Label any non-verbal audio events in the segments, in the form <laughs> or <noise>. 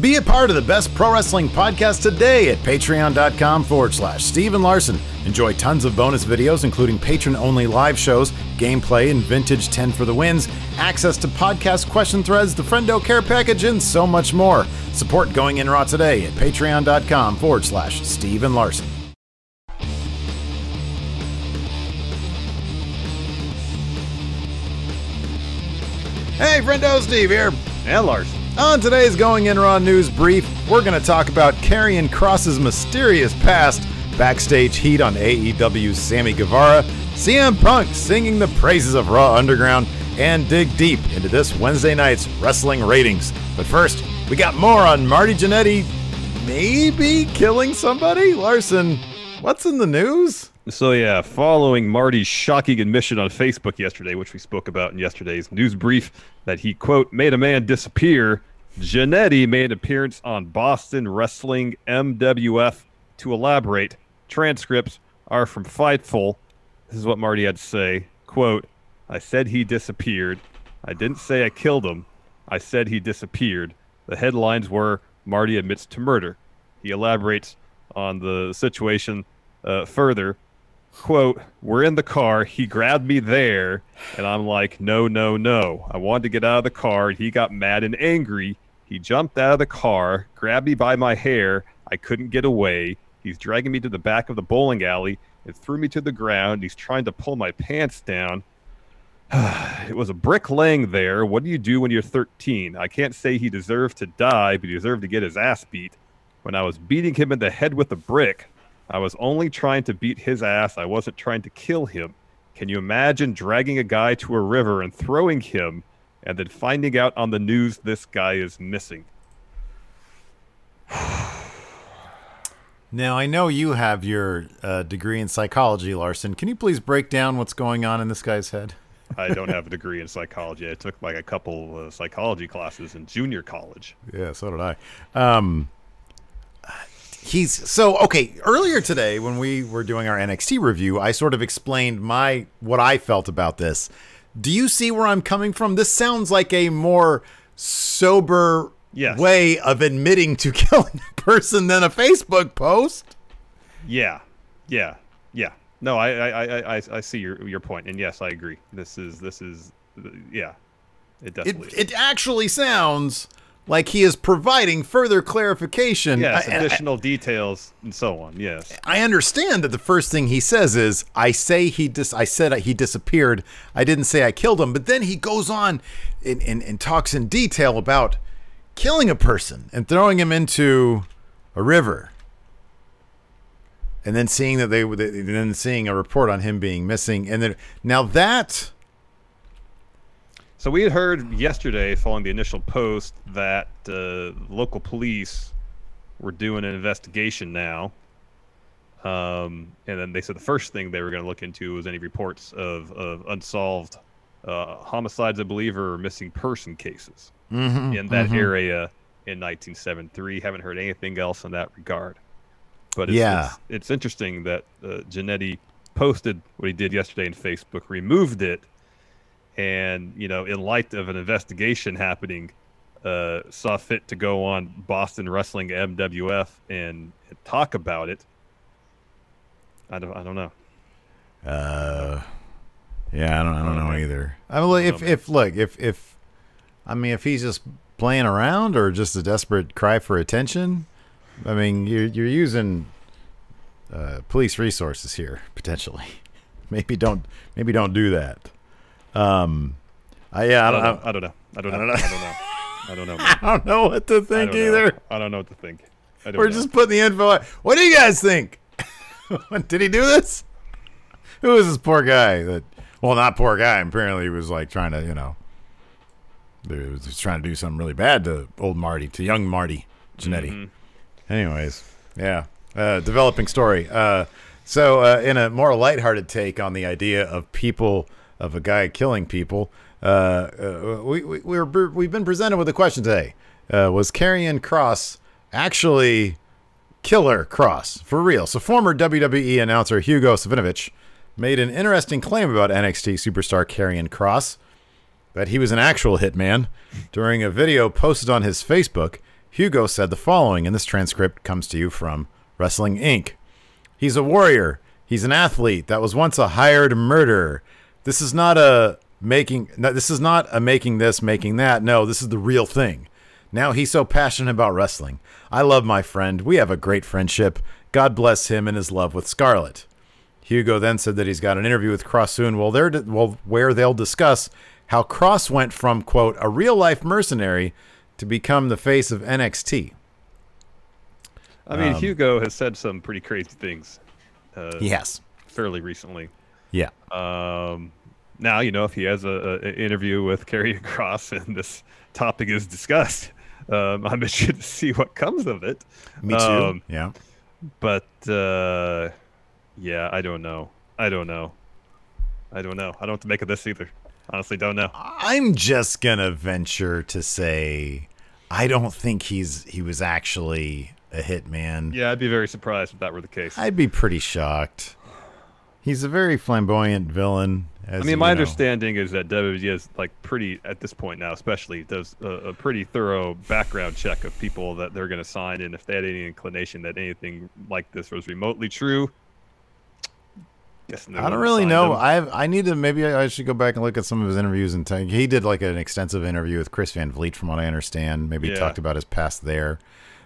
Be a part of the best pro wrestling podcast today at patreon.com forward slash Steven Larson. Enjoy tons of bonus videos, including patron only live shows, gameplay, and vintage 10 for the wins, access to podcast question threads, the Friendo Care Package, and so much more. Support Going In Raw today at patreon.com forward slash Steven Larson. Hey, friendo, Steve here. And Larson. On today's Going In Raw news brief, we're going to talk about Karrion Kross's mysterious past, backstage heat on AEW's Sammy Guevara, CM Punk singing the praises of Raw Underground, and dig deep into this Wednesday night's wrestling ratings. But first, we got more on Marty Jannetty maybe killing somebody? Larson, what's in the news? So yeah, following Marty's shocking admission on Facebook yesterday, which we spoke about in yesterday's news brief, that he quote made a man disappear. Jannetty made an appearance on Boston Wrestling MWF. To elaborate, transcripts are from Fightful. This is what Marty had to say. Quote, I said he disappeared. I didn't say I killed him. I said he disappeared. The headlines were Marty admits to murder. He elaborates on the situation uh, further quote, we're in the car. He grabbed me there, and I'm like, no, no, no. I wanted to get out of the car, and he got mad and angry. He jumped out of the car, grabbed me by my hair. I couldn't get away. He's dragging me to the back of the bowling alley and threw me to the ground. He's trying to pull my pants down. <sighs> it was a brick laying there. What do you do when you're 13? I can't say he deserved to die, but he deserved to get his ass beat. When I was beating him in the head with a brick, I was only trying to beat his ass. I wasn't trying to kill him. Can you imagine dragging a guy to a river and throwing him and then finding out on the news this guy is missing? <sighs> Now, I know you have your uh, degree in psychology, Larson. Can you please break down what's going on in this guy's head? <laughs> I don't have a degree in psychology. I took like a couple uh, psychology classes in junior college. Yeah, so did I. Um, he's so okay. Earlier today, when we were doing our NXT review, I sort of explained my what I felt about this. Do you see where I'm coming from? This sounds like a more sober Yes. way of admitting to <laughs> killing a person than a Facebook post. Yeah, yeah, yeah. No, I I, I, I, I see your your point, and yes, I agree. This is this is yeah, it It, definitely. is. it actually sounds like he is providing further clarification. yes, I- and I- additional details and so on. Yes. I understand that the first thing he says is, "I say he dis. I said he disappeared. I didn't say I killed him." But then he goes on and, and, and talks in detail about killing a person and throwing him into a river, and then seeing that they, and then seeing a report on him being missing, and then now that So we had heard yesterday, following the initial post, that uh, local police were doing an investigation now. Um, and then they said the first thing they were going to look into was any reports of, of unsolved uh, homicides, I believe, or missing person cases in that area in 1973. Haven't heard anything else in that regard. But it's, Yeah. it's, it's interesting that uh, Jannetty posted what he did yesterday in Facebook, removed it, and you know, in light of an investigation happening, uh, saw fit to go on Boston Wrestling MWF and, and talk about it. I don't, I don't know. Uh, yeah, I don't, I don't know either. I mean, look, if if look, if if I mean, if he's just playing around or just a desperate cry for attention, I mean, you're you're using uh, police resources here <laughs> potentially. maybe don't maybe don't do that. Um, I yeah, I I don't. I don't know. I don't know. I don't know. I don't know. I don't know what to think don't either. I don't know what to think. I don't We're know. just putting the info. out. What do you guys think? <laughs> Did he do this? Who is this poor guy? That well, not poor guy. Apparently, he was like trying to, you know, he was trying to do something really bad to old Marty, to young Marty Jannetty. Mm-hmm. Anyways, yeah, uh, developing story. Uh, so, uh, in a more lighthearted take on the idea of people of a guy killing people, uh, uh, we, we we're we've been presented with a question today. Uh, was Karrion Kross actually Killer Kross for real? So, former WWE announcer Hugo Savinovich made an interesting claim about NXT superstar Karrion Kross that he was an actual hitman. During a video posted on his Facebook, Hugo said the following, and this transcript comes to you from Wrestling Inc. He's a warrior. He's an athlete that was once a hired murderer. This is not a making. No, this is not a making this, making that. No, this is the real thing. Now he's so passionate about wrestling. I love my friend. We have a great friendship. God bless him and his love with Scarlett. Hugo then said that he's got an interview with Kross soon. Well, there, well, where they'll discuss how Kross went from quote a real life mercenary to become the face of NXT. I mean, Um, Hugo has said some pretty crazy things. Uh, has. fairly recently. Yeah. Um, now you know if he has a, a interview with Karrion <laughs> Kross and this topic is discussed. Um, I'm interested to see what comes of it. Me too. Um, yeah. but uh, yeah, I don't know. I don't know. I don't know. I don't know what to make of this either. Honestly, don't know. I'm just gonna venture to say I don't think he's he was actually a hitman. Yeah, I'd be very surprised if that were the case. I'd be pretty shocked. He's a very flamboyant villain. As I mean, my know. understanding is that WWE is like pretty at this point now, especially does a, a pretty thorough background check of people that they're going to sign, and if they had any inclination that anything like this was remotely true, I don't really know. I I need to maybe I should go back and look at some of his interviews and take. He did like an extensive interview with Chris Van Vliet, from what I understand. Maybe Yeah. talked about his past there.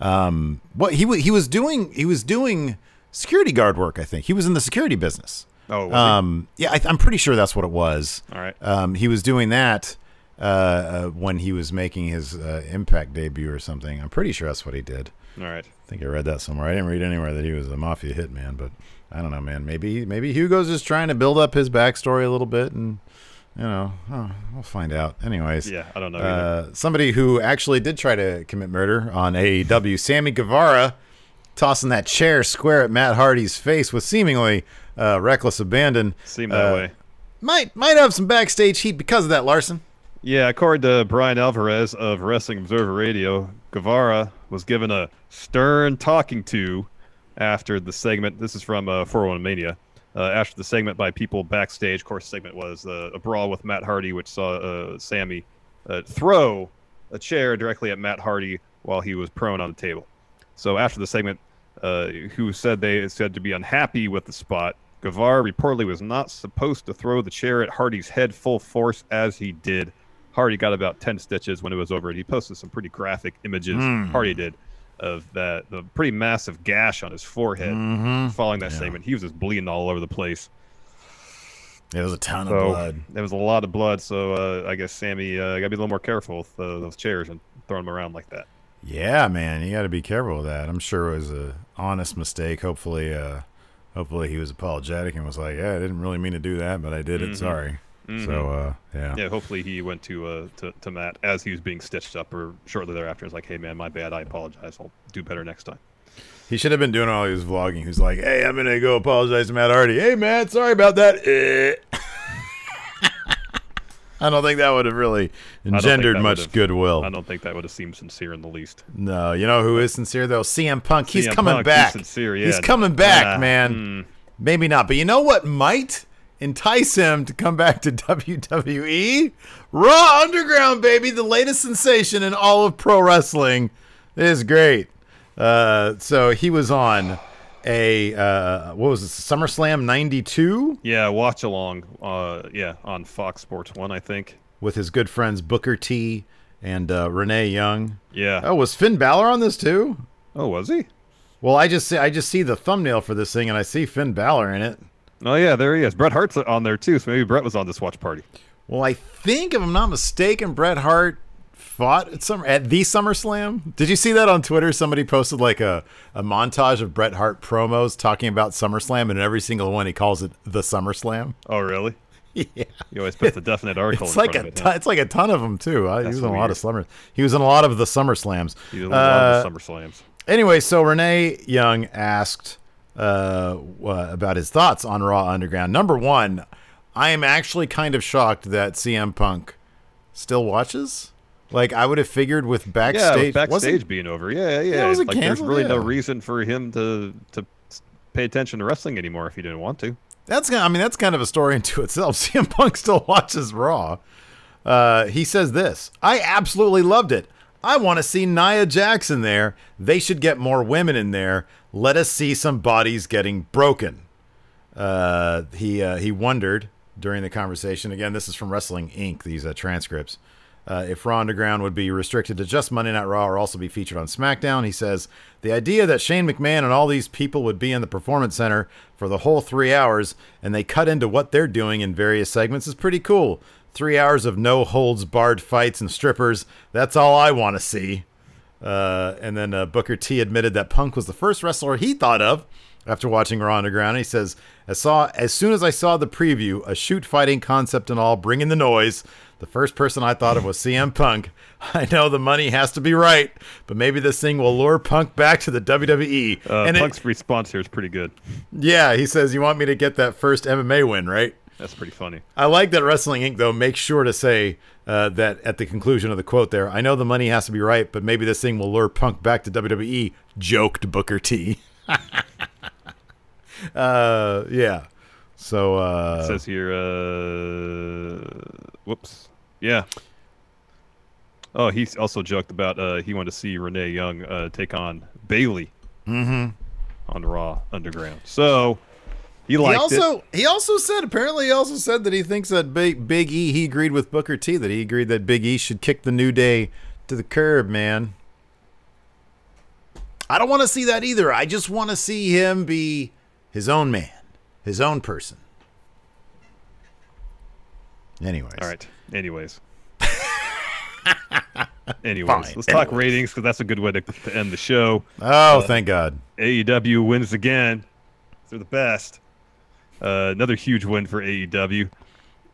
Um, what he he was doing he was doing security guard work. I think he was in the security business. Oh? Um, yeah, I, I'm pretty sure that's what it was. All right. Um, he was doing that uh, uh, when he was making his uh, Impact debut or something. I'm pretty sure that's what he did. All right. I think I read that somewhere. I didn't read anywhere that he was a mafia hitman, but I don't know, man. Maybe maybe Hugo's just trying to build up his backstory a little bit, and you know, oh, we'll find out. Anyways, Yeah, I don't know. uh, somebody who actually did try to commit murder on AEW, Sammy Guevara, tossing that chair square at Matt Hardy's face with seemingly uh, reckless abandon. Seemed that uh, way. Might might have some backstage heat because of that, Larson. Yeah, according to Bryan Alvarez of Wrestling Observer Radio, Guevara was given a stern talking to after the segment. This is from uh, 411 Mania. Uh, after the segment by people backstage, of course, the segment was uh, a brawl with Matt Hardy, which saw uh, Sammy uh, throw a chair directly at Matt Hardy while he was prone on the table. So after the segment, uh, who said they said to be unhappy with the spot, Guevara reportedly was not supposed to throw the chair at Hardy's head full force as he did. Hardy got about 10 stitches when it was over, and he posted some pretty graphic images, Hardy did, of that the pretty massive gash on his forehead following that Yeah. segment. He was just bleeding all over the place. It was a ton So of blood. there was a lot of blood, so uh, I guess Sammy uh, got to be a little more careful with uh, those chairs and throwing them around like that. Yeah, man, you got to be careful with that. I'm sure it was a honest mistake. Hopefully, uh, hopefully he was apologetic and was like, "Yeah, I didn't really mean to do that, but I did it. Sorry." So, uh, yeah. Yeah, hopefully he went to, uh, to to Matt as he was being stitched up, or shortly thereafter. He's like, "Hey man, my bad. I apologize. I'll do better next time." he should have been doing all he was vlogging. He was like, "Hey, I'm gonna go apologize to Matt Hardy. Hey, Matt, sorry about that." Eh. <laughs> I don't think that would have really engendered much goodwill. I don't think that would have seemed sincere in the least. No, you know who is sincere though? CM Punk. He's coming Punk, he's back. sincere, He's coming back, Ah, man. mm. Maybe not, but you know what might entice him to come back to <laughs> WWE? Raw Underground, baby, the latest sensation in all of pro wrestling. It is great. Uh, so he was on a uh, what was it? SummerSlam '92 Yeah, watch along. Uh, yeah, on Fox Sports One, I think. with his good friends Booker T and uh, Renee Young. Yeah. Oh, was Finn Balor on this too? Oh, was he? Well, I just see I just see the thumbnail for this thing, and I see Finn Balor in it. Oh yeah, there he is. Bret Hart's on there too, so maybe Bret was on this watch party. Well, I think if I'm not mistaken, Bret Hart fought at some at the SummerSlam. Did you see that on Twitter? Somebody posted like a, a montage of Bret Hart promos talking about SummerSlam, and in every single one he calls it the SummerSlam. Oh really? <laughs> yeah. You always put the definite <laughs> article. It's in like a of it, it's like a ton of them too. Uh, he was in a lot of summer. He was in a lot of the SummerSlams. He's in Uh, uh, Summer Slams. Anyway, so Renee Young asked uh, uh, about his thoughts on Raw Underground. Number one, I am actually kind of shocked that CM Punk still watches. Like I would have figured with Yeah, backstage, with backstage being over. Yeah, yeah. it like there's canceled? really no reason for him to to pay attention to wrestling anymore if he didn't want to. That's I mean that's kind of a story <laughs> into itself. CM Punk still watches Raw. Uh, he says this: I absolutely loved it. I want to see Nia Jax there. They should get more women in there. Let us see some bodies getting broken. Uh, he uh, he wondered during the conversation. Again, this is from Wrestling Inc. These uh, transcripts. Uh, if Raw Underground would be restricted to just Monday Night Raw or also be featured on SmackDown, he says the idea that Shane McMahon and all these people would be in the Performance Center for the whole three hours and they cut into what they're doing in various segments is pretty cool. Three hours of no holds barred fights and strippers. That's all I want to see. Uh, and then uh, Booker T admitted that Punk was the first wrestler he thought of after watching Raw Underground. He says, "As saw as soon as I saw the preview, a shoot fighting concept and all, bringing the noise. The first person I thought of was CM Punk. <laughs> I know the money has to be right, but maybe this thing will lure Punk back to the WWE." Uh, and it- Punk's response here is pretty good. yeah, he says, "You want me to get that first MMA win, right?" That's pretty funny. I like that Wrestling Inc. though makes sure to say uh, that at the conclusion of the quote there. I know the money has to be right, but maybe this thing will lure Punk back to WWE. Joked Booker T. <laughs> uh, yeah. So uh, It says here, uh, whoops. Yeah. Oh, he also joked about uh, he wanted to see Renee Young uh, take on Bayley mhm. on Raw Underground. So he he liked it. also he also said apparently he also said that he thinks that Big Big E he agreed with Booker T that he agreed that Big E should kick the New Day to the curb, man. I don't want to see that either. I just want to see him be his own man, his own person. Anyways, All right. Anyways. <laughs> Anyways, Fine. let's talk Anyways. ratings because that's a good way to, to end the show. Oh, thank God. AEW wins again. They're the best. Uh, another huge win for AEW.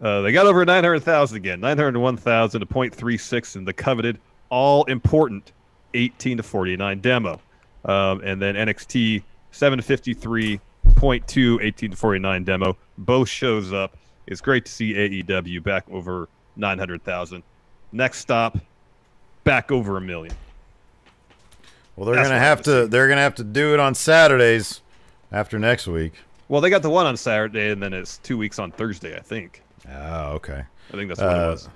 Uh, they got over 900,000 again. 901,000 to 0.36 in the coveted all important 18 to 49 demo. Um, and then NXT 753.2 18 to 49 demo. Both shows up. It's great to see AEW back over 900,000. Next stop, back over a million. Well, they're That's gonna have to. They're gonna have to do it on Saturdays after next week. Well, they got the one on Saturday, and then it's two weeks on Thursday, I think. Oh, okay. I think that's what it Uh, was.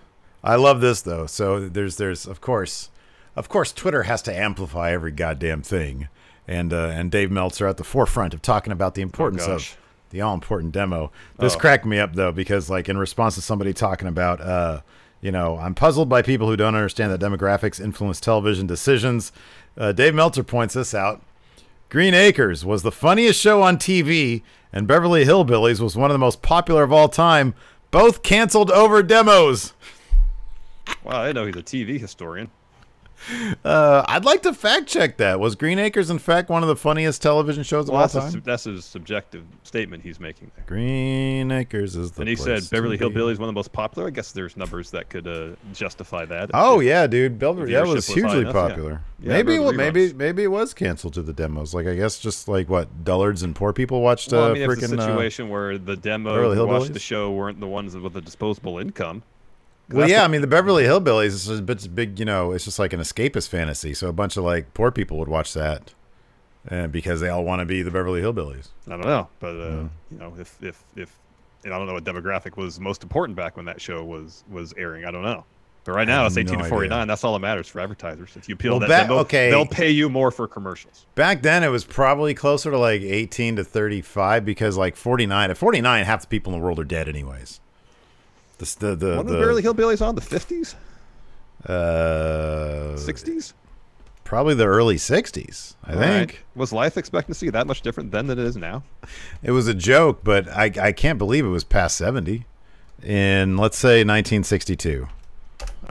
I love this though. So there's there's of course, of course, Twitter has to amplify every goddamn thing, and uh, and Dave Meltzer at the forefront of talking about the importance Oh, of the all important demo. This Oh. cracked me up though because like in response to somebody talking about uh, you know, I'm puzzled by people who don't understand that demographics influence television decisions. Uh, Dave Meltzer points this out. Green Acres was the funniest show on TV, and Beverly Hillbillies was one of the most popular of all time. Both canceled over demos. Wow, I didn't know he's a TV historian. Uh, I'd like to fact check that. Was Green Acres, in fact, one of the funniest television shows of Well, all that's a, time? sub- that's a subjective statement he's making there. Green Acres is the And he said Beverly be. Hillbillies one of the most popular. I guess there's numbers that could uh, justify that. Oh If- yeah, dude, Beverly viewership was was hugely enough, popular. Yeah, I maybe, the maybe, maybe it was canceled to the demos. Like I guess just like what dullards and poor people watched. Well, uh, I mean, it's a freaking, uh, situation where the demo Beverly watched the show weren't the ones with the disposable income. Well, yeah, I mean, the Beverly Hillbillies is a bit big, you know, it's just like an escapist fantasy. So a bunch of like poor people would watch that, and because they all want to be the Beverly Hillbillies. I don't know, but uh, you know, if if if and I don't know what demographic was most important back when that show was was airing. I don't know. But right now it's 18 no to 49. That's all that matters for advertisers. If you appeal Well, that back- okay. they'll pay you more for commercials. Back then, it was probably closer to like 18 to 35 because like 49 at 49, half the people in the world are dead anyways. The the the, When the were Beverly Hillbillies on the 50s, uh, 60s? probably the early 60s. I All think right. Was life expectancy that much different then than it is now? it was a joke, but I I can't believe it was past 70 in let's say 1962.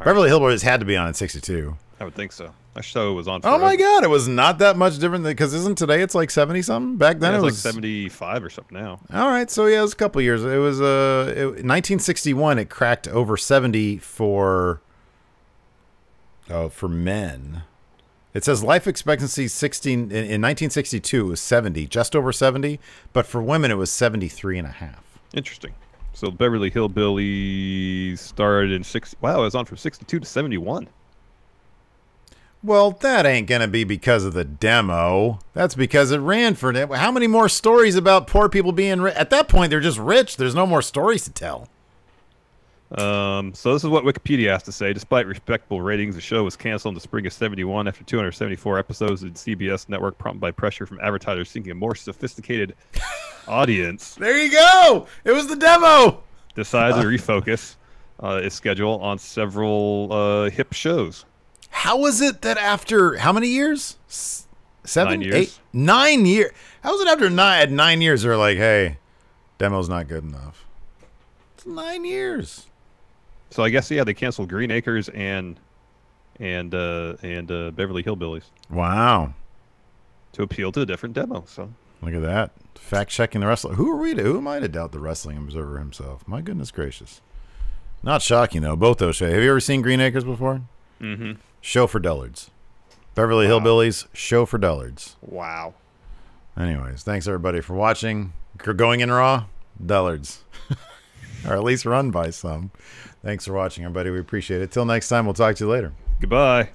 Beverly Hillbillies had to be on in 62. I would think so. That show it was on. Oh my god, it was not that much different because isn't today it's like 70 something? Back then Yeah, it was like 75 or something now. All right, so yeah, it was a couple years. It was uh, 1961. It cracked over 70 for oh for men. It says life expectancy 16 in, in 1962 it was 70, just over 70, but for women it was 73 and a half. Interesting. So Beverly Hillbillies started in 60. Wow, it was on from 62 to 71. Well, that ain't gonna be because of the demo. That's because it ran for it. how many more stories about poor people being? At that point, they're just rich. There's no more stories to tell. Um, so this is what Wikipedia has to say. Despite respectable ratings, the show was canceled in the spring of 71 after 274 episodes of the CBS network prompted by pressure from advertisers seeking a more sophisticated <laughs> audience. There you go. It was the demo. Decided to <laughs> refocus uh, its schedule on several uh, hip shows. How was it that after how many years? Seven, Nine years. eight, nine years. How was it after nine? At nine years, they're like, "Hey, demo's not good enough." It's nine years. So I guess yeah, they canceled Green Acres and and uh, and uh, Beverly Hillbillies Wow. to appeal to a different demo. So Look at that. Fact checking the wrestling. Who are we to? Who am I to doubt the wrestling observer himself? My goodness gracious. Not shocking though. Both those shows. Have you ever seen Green Acres before? mm-hmm. Show for dullards. Beverly Wow. Hillbillies. Show for dullards. wow. Anyways, thanks everybody for watching. G- Going in raw, dullards, <laughs> or at least run by some. Thanks for watching, everybody. We appreciate it. Till next time, we'll talk to you later. Goodbye.